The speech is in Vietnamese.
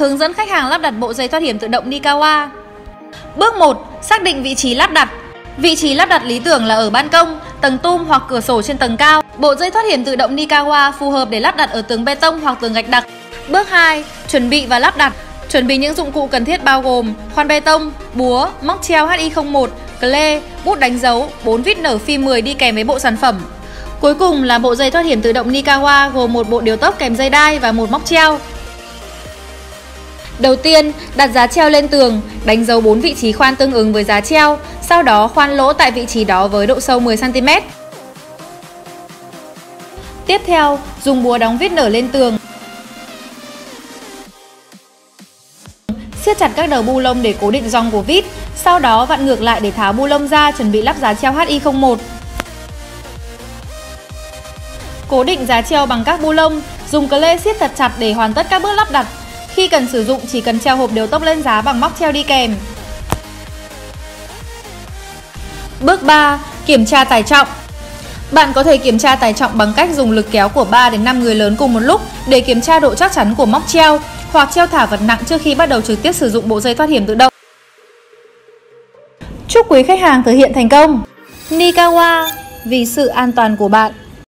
hướng dẫn khách hàng lắp đặt bộ dây thoát hiểm tự động Nikawa. Bước 1. Xác định vị trí lắp đặt. Vị trí lắp đặt lý tưởng là ở ban công, tầng tum hoặc cửa sổ trên tầng cao. Bộ dây thoát hiểm tự động Nikawa phù hợp để lắp đặt ở tường bê tông hoặc tường gạch đặc. Bước 2. Chuẩn bị và lắp đặt. Chuẩn bị những dụng cụ cần thiết bao gồm khoan bê tông, búa, móc treo HI01, cle, bút đánh dấu, 4 vít nở phi 10 đi kèm với bộ sản phẩm. Cuối cùng là bộ dây thoát hiểm tự động Nikawa gồm một bộ điều tốc kèm dây đai và một móc treo. Đầu tiên, đặt giá treo lên tường, đánh dấu 4 vị trí khoan tương ứng với giá treo, sau đó khoan lỗ tại vị trí đó với độ sâu 10cm. Tiếp theo, dùng búa đóng vít nở lên tường. Siết chặt các đầu bu lông để cố định rong của vít, sau đó vặn ngược lại để tháo bu lông ra chuẩn bị lắp giá treo HI01. Cố định giá treo bằng các bu lông, dùng cờ lê siết thật chặt để hoàn tất các bước lắp đặt. Khi cần sử dụng, chỉ cần treo hộp điều tốc lên giá bằng móc treo đi kèm. Bước 3. Kiểm tra tải trọng Bạn có thể kiểm tra tải trọng bằng cách dùng lực kéo của 3 đến 5 người lớn cùng một lúc để kiểm tra độ chắc chắn của móc treo hoặc treo thả vật nặng trước khi bắt đầu trực tiếp sử dụng bộ dây thoát hiểm tự động. Chúc quý khách hàng thực hiện thành công! Nikawa, vì sự an toàn của bạn